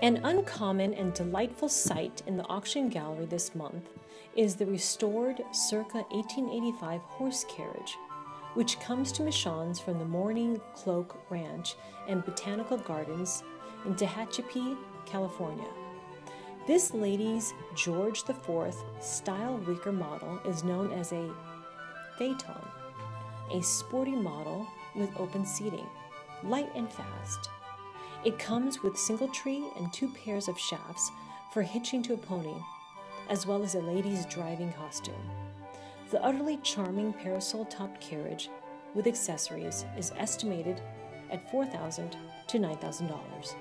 An uncommon and delightful sight in the auction gallery this month is the restored circa 1885 horse carriage, which comes to Michaan's from the Mourning Cloak Ranch and Botanical Gardens in Tehachapi, California. This lady's George IV style wicker model is known as a phaeton, a sporty model with open seating, light and fast. It comes with singletree and two pairs of shafts for hitching to a pony, as well as a lady's driving costume. The utterly charming parasol topped carriage with accessories is estimated at 4,000 to $9,000.